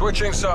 Switching sides.